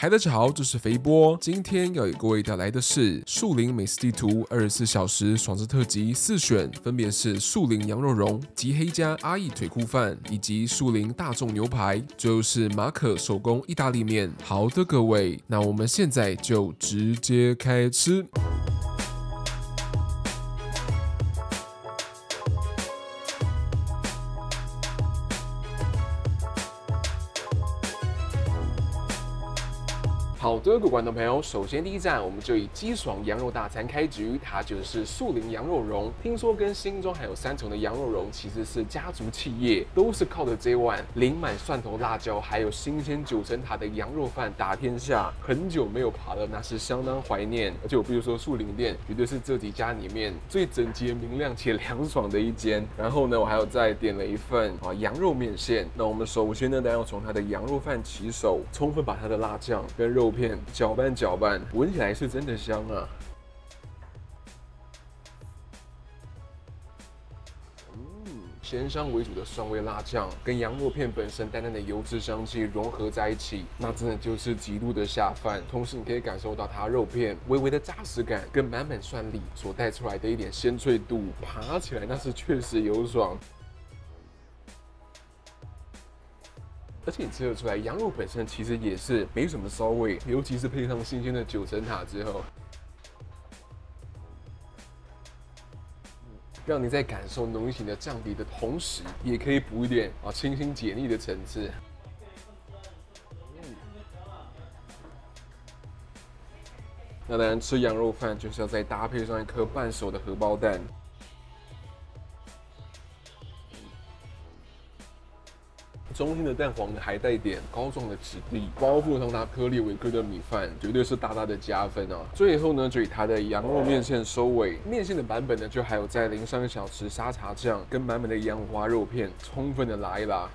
嗨，大家好，这是肥波。今天要给各位带来的是树林美食地图二十四小时爽食特辑四选，分别是树林羊肉蓉、吉黑家阿义腿裤饭以及树林大众牛排，最后是马可手工意大利面。好的，各位，那我们现在就直接开吃。好的，各位观众朋友，首先第一站我们就以鸡爽羊肉大餐开局，它就是树林羊肉荣。听说跟新庄还有三重的羊肉荣其实是家族企业，都是靠着这碗淋满蒜头、辣椒还有新鲜九层塔的羊肉饭打天下。很久没有爬了，那是相当怀念。而且我必须说，树林店绝对是这几家里面最整洁、明亮且凉爽的一间。然后呢，我还有再点了一份啊羊肉面线。那我们首先呢，要从它的羊肉饭起手，充分把它的辣酱跟肉。肉片搅拌搅拌，闻起来是真的香啊！咸香为主的酸味辣酱跟羊肉片本身淡淡的油脂香气融合在一起，那真的就是极度的下饭。同时，你可以感受到它肉片微微的扎实感跟满满蒜粒所带出来的一点鲜脆度，爬起来那是确实有爽。而且你吃得出来，羊肉本身其实也是没什么骚味，尤其是配上新鲜的九层塔之后，让你在感受浓郁型的酱底的同时，也可以补一点啊清新解腻的层次。那当然，吃羊肉饭就是要再搭配上一颗半熟的荷包蛋。中心的蛋黄还带点膏状的质地，包覆上它颗粒为颗的米饭，绝对是大大的加分啊！最后呢，就以它的羊肉面线收尾，面线的版本呢，就还有再淋上小匙沙茶酱，跟满满的羊花肉片，充分的拉一拉。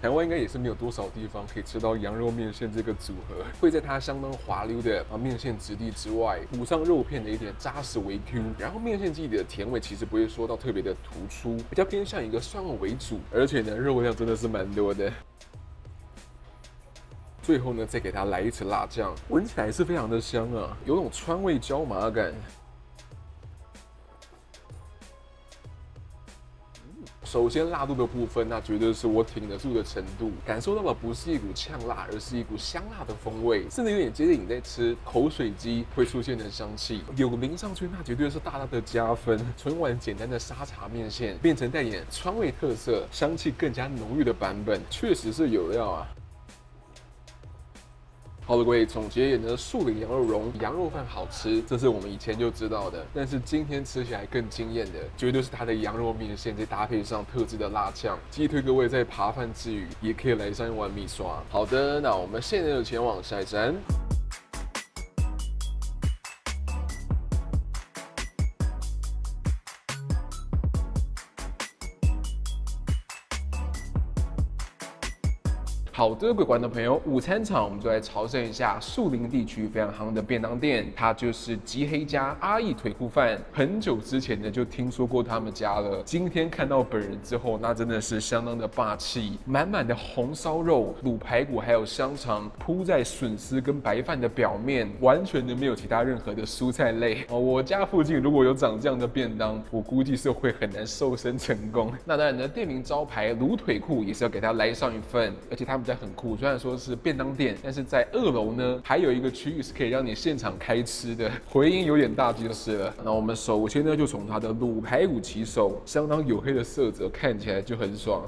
台湾应该也是没有多少地方可以吃到羊肉面线这个组合，会在它相当滑溜的啊面线质地之外，补上肉片的一点扎实微 Q，然后面线基底的甜味其实不会说到特别的突出，比较偏向一个酸味为主，而且呢肉量真的是蛮多的。最后呢再给它来一次辣酱，闻起来是非常的香啊，有种川味椒麻感。首先辣度的部分，那绝对是我挺得住的程度。感受到的不是一股呛辣，而是一股香辣的风味，甚至有点接近你在吃口水鸡会出现的香气。有淋上去，那绝对是大大的加分。纯碗简单的沙茶面线，变成带点川味特色、香气更加浓郁的版本，确实是有料啊。好的，各位，总结也呢，树林羊肉蓉羊肉饭好吃，这是我们以前就知道的。但是今天吃起来更惊艳的，绝对是它的羊肉面线，在搭配上特制的辣酱。鸡推各位在扒饭之余，也可以来上一碗米刷。好的，那我们现在就前往下一站。好的，各位观众朋友，午餐场我们就来朝圣一下树林地区非常夯的便当店，它就是吉黑家阿义腿裤饭。很久之前呢就听说过他们家了，今天看到本人之后，那真的是相当的霸气，满满的红烧肉、卤排骨还有香肠铺在笋丝跟白饭的表面，完全的没有其他任何的蔬菜类哦。我家附近如果有长这样的便当，我估计是会很难瘦身成功。那当然呢，店名招牌卤腿裤也是要给他来上一份，而且他们。在很酷，虽然说是便当店，但是在二楼呢，还有一个区域是可以让你现场开吃的，回音有点大就是了。那我们首先呢，就从它的卤排骨起手，相当黝黑的色泽，看起来就很爽。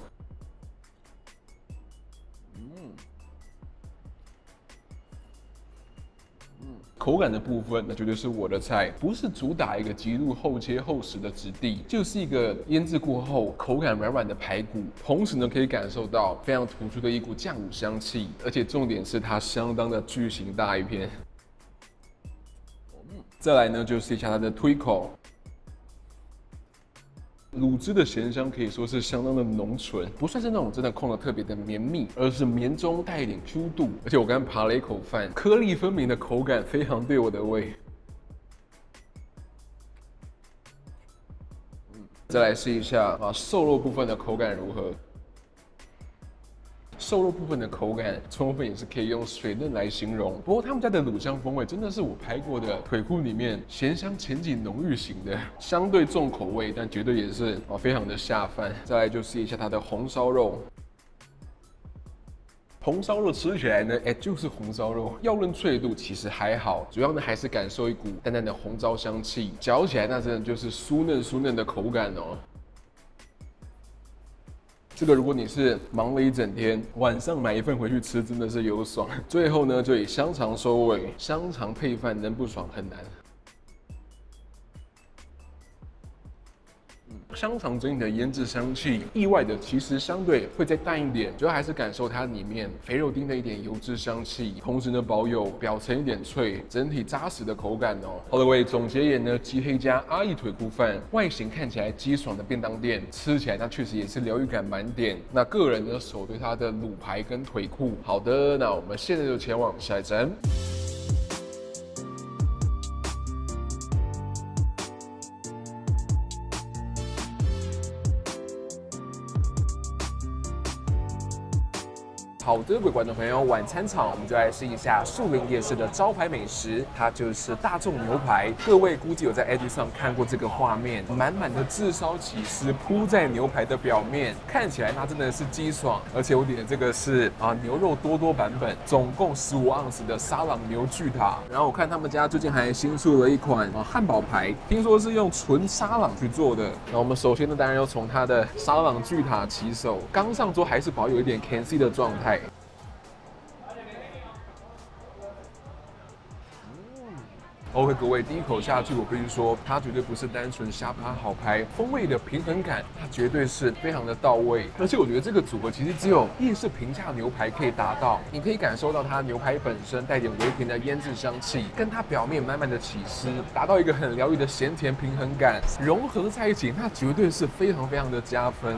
口感的部分，那绝对是我的菜，不是主打一个极度厚切厚实的质地，就是一个腌制过后口感软软的排骨，同时呢可以感受到非常突出的一股酱骨香气，而且重点是它相当的巨型大一片。再来呢就是一下它的推口。卤汁的咸香可以说是相当的浓醇，不算是那种真的控的特别的绵密，而是绵中带一点 Q 度。而且我刚刚扒了一口饭，颗粒分明的口感非常对我的胃。再来试一下啊，瘦肉部分的口感如何？瘦肉部分的口感，充分也是可以用水嫩来形容。不过他们家的卤香风味真的是我拍过的腿裤里面咸香前景浓郁型的，相对重口味，但绝对也是啊非常的下饭。再来就试一下它的红烧肉。红烧肉吃起来呢，哎，就是红烧肉，要论脆度其实还好，主要呢还是感受一股淡淡的红烧香气，嚼起来那真的就是酥嫩酥嫩的口感哦。这个如果你是忙了一整天，晚上买一份回去吃，真的是有爽。最后呢，就以香肠收尾，香肠配饭能不爽很难。香肠整体的腌制香气，意外的其实相对会再淡一点，主要还是感受它里面肥肉丁的一点油脂香气，同时呢保有表层一点脆，整体扎实的口感哦。好的，位总结言呢，鸡黑加阿义腿骨饭，外形看起来鸡爽的便当店，吃起来那确实也是疗愈感满点。那个人的手对它的卤排跟腿裤，好的，那我们现在就前往下一站。好的，各位观众朋友，晚餐场我们就来试一下树林夜市的招牌美食，它就是大众牛排。各位估计有在 IG 上看过这个画面，满满的炙烧起司铺在牛排的表面，看起来它真的是鸡爽。而且我点的这个是啊牛肉多多版本，总共十五盎司的沙朗牛巨塔。然后我看他们家最近还新出了一款啊汉堡排，听说是用纯沙朗去做的。那我们首先呢，当然要从它的沙朗巨塔起手，刚上桌还是保有一点 can see 的状态。OK，各位，第一口下去，我必须说，它绝对不是单纯虾趴好拍，风味的平衡感，它绝对是非常的到位。而且我觉得这个组合其实只有意式平价牛排可以达到，你可以感受到它牛排本身带点微甜的腌制香气，跟它表面慢慢的起丝，达到一个很疗愈的咸甜平衡感，融合在一起，那绝对是非常非常的加分。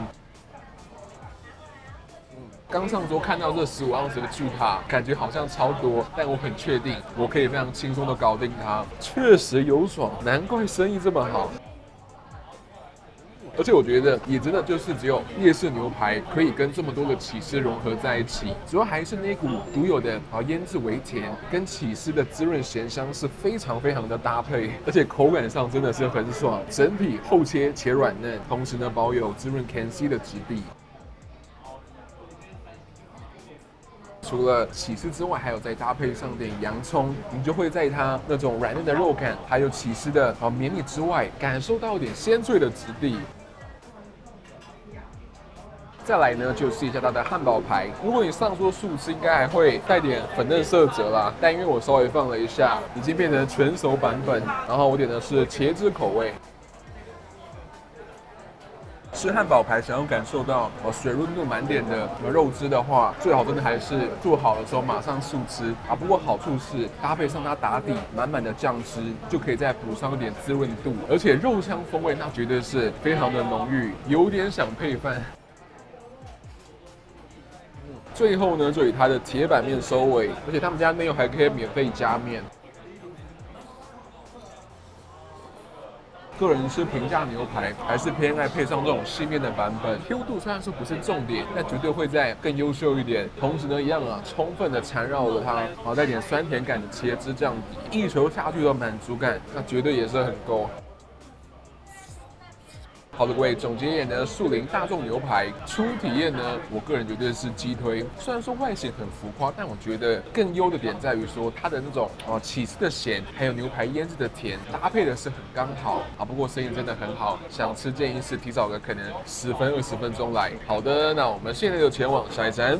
刚上桌看到这十五盎司的巨塔，感觉好像超多，但我很确定我可以非常轻松的搞定它，确实有爽，难怪生意这么好。而且我觉得也真的就是只有夜市牛排可以跟这么多的起司融合在一起，主要还是那股独有的啊腌制微甜跟起司的滋润咸香是非常非常的搭配，而且口感上真的是很爽，整体厚切且软嫩，同时呢保有滋润 can see 的质地。除了起司之外，还有再搭配上点洋葱，你就会在它那种软嫩的肉感，还有起司的啊绵密之外，感受到一点鲜脆的质地。再来呢，就试一下它的汉堡排。如果你上桌数次，应该还会带点粉嫩色泽啦，但因为我稍微放了一下，已经变成全熟版本。然后我点的是茄子口味。吃汉堡排，想要感受到哦水润度满点的肉汁的话，最好真的还是做好的时候马上速吃啊。不过好处是搭配上它打底满满的酱汁，就可以再补上一点滋润度，而且肉香风味那绝对是非常的浓郁，有点想配饭。最后呢，就以它的铁板面收尾，而且他们家内用还可以免费加面。个人吃平价牛排，还是偏爱配上这种细面的版本。Q 度虽然说不是重点，但绝对会在更优秀一点。同时呢，一样啊，充分的缠绕着它，然后带点酸甜感的茄汁酱底，一球下去的满足感，那绝对也是很够。好的，各位，总结一的树林大众牛排初体验呢，我个人绝对是鸡推。虽然说外形很浮夸，但我觉得更优的点在于说它的那种哦起司的咸，还有牛排腌制的甜，搭配的是很刚好啊。不过生意真的很好，想吃建议是提早个可能十分二十分钟来。好的，那我们现在就前往下一站。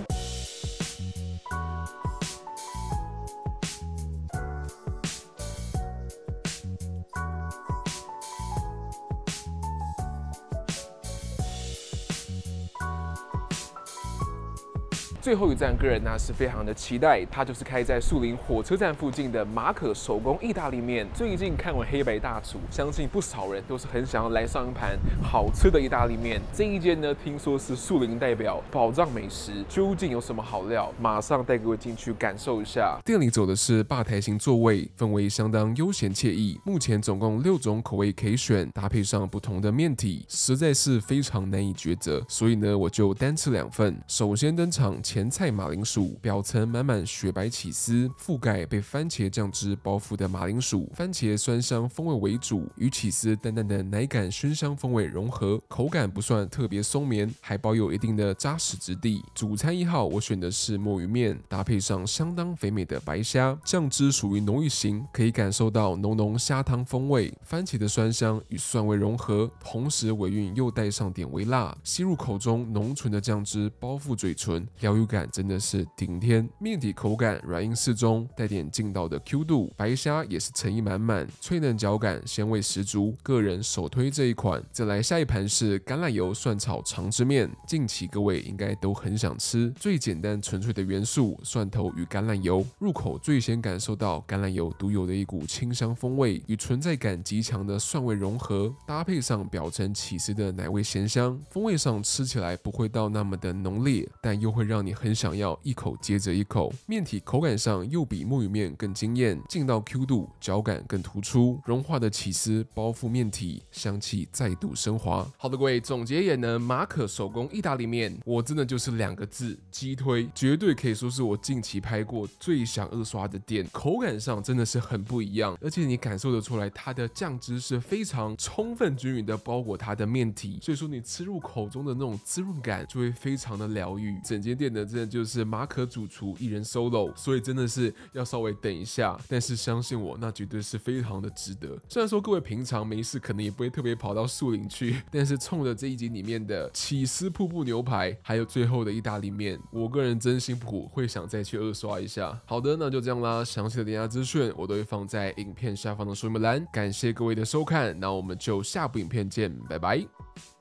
最后一站，个人呢是非常的期待，它就是开在树林火车站附近的马可手工意大利面。最近看完《黑白大厨》，相信不少人都是很想要来上一盘好吃的意大利面。这一间呢，听说是树林代表，宝藏美食，究竟有什么好料？马上带各位进去感受一下。店里走的是吧台型座位，氛围相当悠闲惬意。目前总共六种口味可以选，搭配上不同的面体，实在是非常难以抉择。所以呢，我就单吃两份。首先登场。前菜马铃薯，表层满满雪白起司，覆盖被番茄酱汁包覆的马铃薯，番茄酸香风味为主，与起司淡淡的奶感熏香风味融合，口感不算特别松绵，还保有一定的扎实质地。主餐一号我选的是墨鱼面，搭配上相当肥美的白虾，酱汁属于浓郁型，可以感受到浓浓虾汤风味，番茄的酸香与蒜味融合，同时尾韵又带上点微辣，吸入口中浓醇的酱汁包覆嘴唇，疗愈感真的是顶天。面体口感软硬适中，带点劲道的 Q 度，白虾也是诚意满满，脆嫩嚼感，鲜味十足，个人首推这一款。再来下一盘是橄榄油蒜炒长汁面，近期各位应该都很想吃，最简单纯粹的元素蒜头与橄榄油，入口最先感受到橄榄油独有的一股清香风味，与存在感极强的蒜味融合，搭配上表层起司的奶味咸香，风味上吃起来不会到那么的浓烈，但又会让你很想要一口接着一口。面体口感上又比木鱼面更惊艳，劲道 Q 度，嚼感更突出，融化的起司包覆面体，香气再度升华。好的，各位总结也能马可手工意大利面，我真的就是两个字，鸡推，绝对可以说是我近期拍过最想二刷的店。口感上真的是很不一样，而且你感受得出来，它的酱汁是非常充分均匀的包裹它的面体，所以说你吃入口中的那种滋润感就会非常的疗愈。整间店的真的就是马可主厨一人 solo，所以真的是要稍微等一下，但是相信我，那绝对是非常的值得。虽然说各位平常没事可能也不会特别跑到树林去，但是冲着这一集里面的起司瀑布牛排，还有最后的意大利面，我个人真心不会想再去二刷一下。好的，那就这样啦，详细的店家资讯我都会放在影片下方的说明栏。感谢各位的收看，那我们就下部影片见，拜拜。